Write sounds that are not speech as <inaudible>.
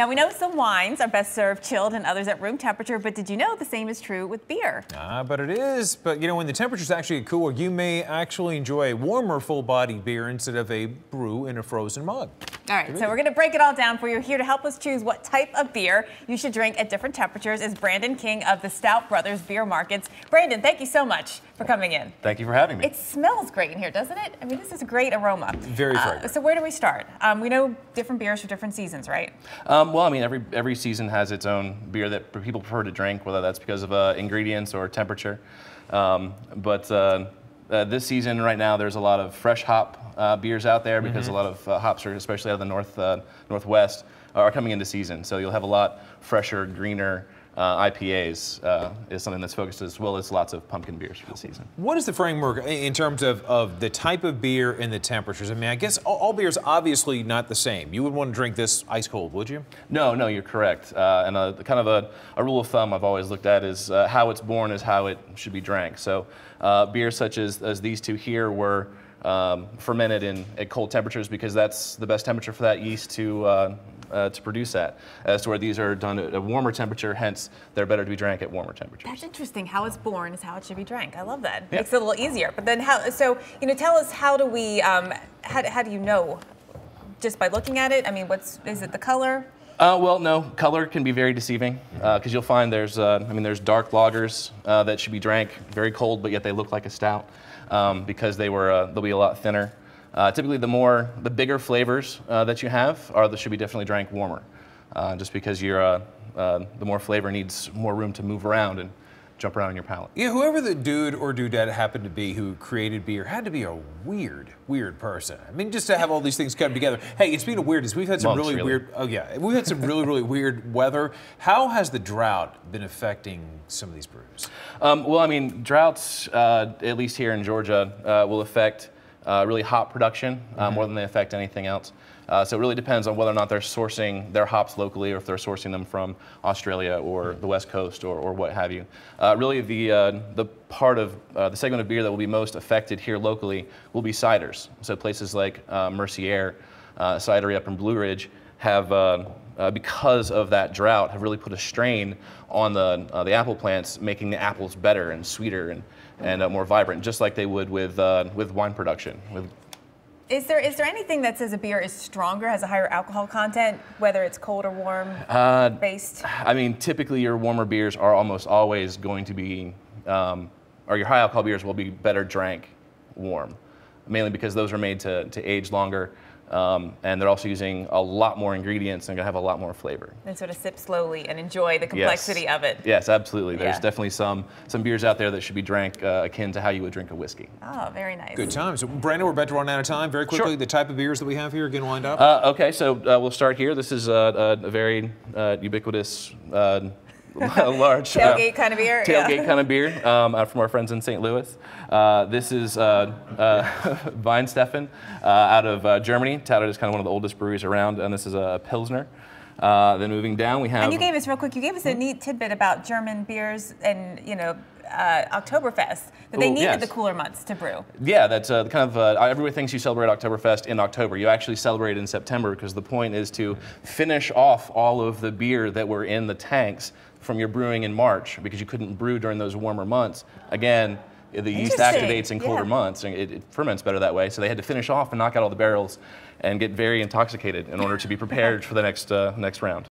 Now, we know some wines are best served chilled and others at room temperature, but did you know the same is true with beer? Ah, but it is. But you know, when the temperature's actually cooler, you may actually enjoy a warmer, full body beer instead of a brew in a frozen mug. All right, so we're going to break it all down for you. Here to help us choose what type of beer you should drink at different temperatures is Brandon King of the Stout Brothers Beer Markets. Brandon, thank you so much for coming in. Thank you for having me. It smells great in here, doesn't it? I mean, this is a great aroma. Very uh, so where do we start? Um, we know different beers for different seasons, right? Um, well, I mean, every every season has its own beer that people prefer to drink, whether that's because of uh, ingredients or temperature. Um, but uh, uh, this season, right now, there's a lot of fresh hop uh, beers out there because Mm-hmm. a lot of uh, hops are, especially out of the north uh, northwest, are coming into season. So you'll have a lot fresher, greener uh, IPAs. Uh, is something that's focused as well as lots of pumpkin beers for the season. What is the framework in terms of, of the type of beer and the temperatures? I mean, I guess all, all beers obviously not the same. You would want to drink this ice cold, would you? No, no, you're correct. Uh, and a, kind of a, a rule of thumb I've always looked at is uh, how it's born is how it should be drank. So uh, beers such as, as these two here were um, fermented in at cold temperatures because that's the best temperature for that yeast to uh, uh, to produce at. As to where these are done at a warmer temperature, hence they're better to be drank at warmer temperatures. That's interesting. How it's born is how it should be drank. I love that. Yeah. Makes it a little easier. But then how? So you know, tell us how do we? Um, how, how do you know? Just by looking at it? I mean, what's is it the color? Uh, well, no. Color can be very deceiving because you'll find there's, uh, I mean, there's dark lagers uh, that should be drank very cold, but yet they look like a stout um, because they were uh, they'll be a lot thinner. Uh, typically, the more the bigger flavors uh, that you have are that should be definitely drank warmer, uh, just because you're uh, uh, the more flavor needs more room to move around and jump around in your palate. Yeah, whoever the dude or dudette happened to be who created beer had to be a weird, weird person. I mean, just to have all these things come together. Hey, it's been a weirdness, we've had some really, really. weird. Oh yeah, we've had some really, really weird weather. How has the drought been affecting some of these brews? Um, well, I mean, droughts, uh, at least here in Georgia, uh, will affect uh, really hop production uh, more than they affect anything else. Uh, so it really depends on whether or not they're sourcing their hops locally or if they're sourcing them from Australia or the West Coast or, or what have you. Uh, really, the, uh, the part of uh, the segment of beer that will be most affected here locally will be ciders. So places like uh, Mercier, uh, cidery up in Blue Ridge, have, uh, because of that drought, have really put a strain on the, uh, the apple plants, making the apples better and sweeter and, and uh, more vibrant, just like they would with, uh, with wine production. With, Is there is there anything that says a beer is stronger, has a higher alcohol content, whether it's cold or warm Uh, based? I mean, typically your warmer beers are almost always going to be, um, or your high alcohol beers will be better drank warm, mainly because those are made to, to age longer. Um, and they're also using a lot more ingredients and gonna have a lot more flavor. And sort of sip slowly and enjoy the complexity yes. of it. Yes, absolutely. There's Yeah. definitely some some beers out there that should be drank uh, akin to how you would drink a whiskey. Oh, very nice. Good times. So, Brandon, we're about to run out of time. Very quickly, Sure. the type of beers that we have here getting lined up. Uh, okay, so uh, we'll start here. This is uh, a, a very uh, ubiquitous, uh, <laughs> large uh, Tailgate kind of beer. tailgate yeah. kind of beer um, uh, from our friends in St. Louis. Uh, this is uh, uh, <laughs> Weihenstephan uh, out of uh, Germany, touted as kind of one of the oldest breweries around, and this is a Pilsner. Uh, then moving down, we have. And you gave us real quick. You gave us a neat tidbit about German beers and you know uh, Oktoberfest that they needed yes. the cooler months to brew. Yeah, that's uh, kind of uh, everybody thinks you celebrate Oktoberfest in October. You actually celebrate in September because the point is to finish off all of the beer that were in the tanks from your brewing in March because you couldn't brew during those warmer months. Again, the yeast activates in colder yeah. months and it, it ferments better that way. So they had to finish off and knock out all the barrels and get very intoxicated in order to be prepared <laughs> for the next uh, next round.